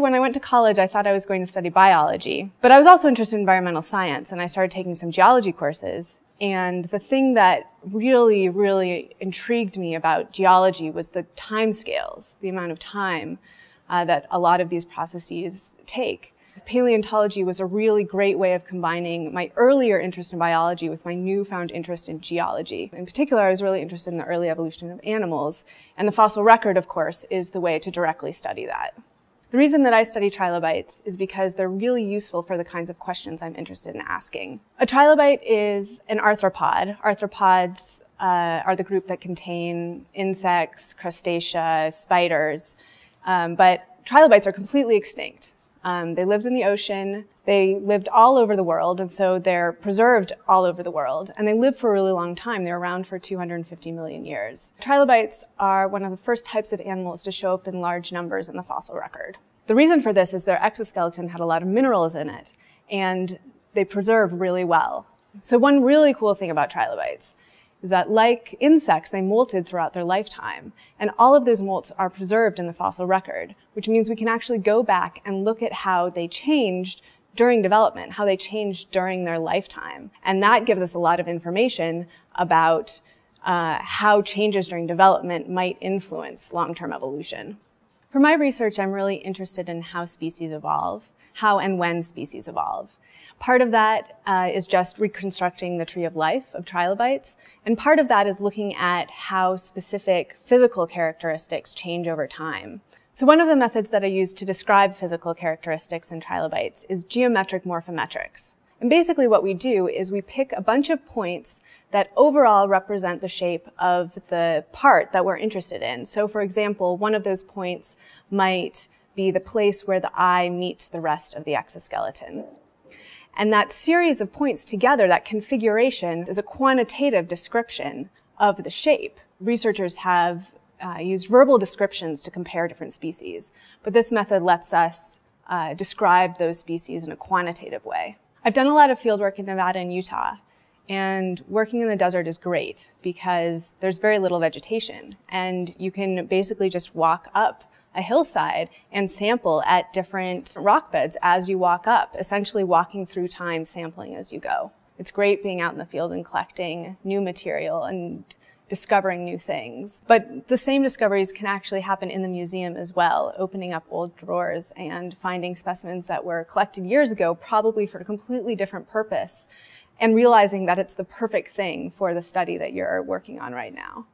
When I went to college, I thought I was going to study biology, but I was also interested in environmental science, and I started taking some geology courses. And the thing that really, really intrigued me about geology was the time scales, the amount of time uh, that a lot of these processes take. Paleontology was a really great way of combining my earlier interest in biology with my newfound interest in geology. In particular, I was really interested in the early evolution of animals, and the fossil record, of course, is the way to directly study that. The reason that I study trilobites is because they're really useful for the kinds of questions I'm interested in asking. A trilobite is an arthropod. Arthropods uh, are the group that contain insects, crustacea, spiders, um, but trilobites are completely extinct. Um, they lived in the ocean. They lived all over the world, and so they're preserved all over the world. And they lived for a really long time. They're around for 250 million years. Trilobites are one of the first types of animals to show up in large numbers in the fossil record. The reason for this is their exoskeleton had a lot of minerals in it, and they preserve really well. So one really cool thing about trilobites is that like insects, they molted throughout their lifetime. And all of those molts are preserved in the fossil record, which means we can actually go back and look at how they changed during development, how they changed during their lifetime. And that gives us a lot of information about uh, how changes during development might influence long-term evolution. For my research, I'm really interested in how species evolve, how and when species evolve. Part of that uh, is just reconstructing the tree of life of trilobites, and part of that is looking at how specific physical characteristics change over time. So one of the methods that I use to describe physical characteristics in trilobites is geometric morphometrics. And basically what we do is we pick a bunch of points that overall represent the shape of the part that we're interested in. So for example, one of those points might be the place where the eye meets the rest of the exoskeleton. And that series of points together, that configuration, is a quantitative description of the shape. Researchers have uh, used verbal descriptions to compare different species, but this method lets us uh, describe those species in a quantitative way. I've done a lot of fieldwork in Nevada and Utah, and working in the desert is great because there's very little vegetation, and you can basically just walk up a hillside and sample at different rock beds as you walk up, essentially walking through time, sampling as you go. It's great being out in the field and collecting new material and discovering new things. But the same discoveries can actually happen in the museum as well, opening up old drawers and finding specimens that were collected years ago, probably for a completely different purpose, and realizing that it's the perfect thing for the study that you're working on right now.